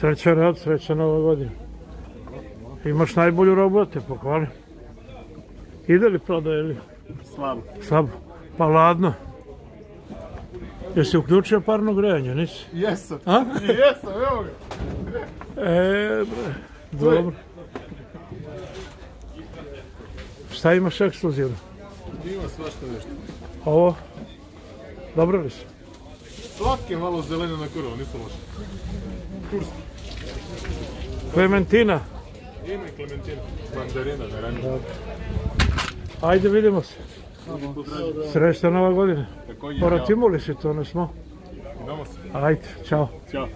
Sreća rad, sreća nova godina. Imaš najbolju robote, pohvali. Ide li prodaje ili? Slabo. Slabo. Pa ladno. Jesi uključio parno grejanje, nisi? Jesam. A? Jesam, evo ga. E, bre, dobro. Šta imaš ekskluzivno? Ima svašta nešto. Ovo? Dobro li su? Slatke malo zelene na korovu, nisu loše. Turski. Klementina. Ima i klementina. Mandarina, ne ranije. Ajde vidimo se. Srećna nova godina. Također, Poratimo li se to, ne smo? idemo se. Ajde, čao. Ćao.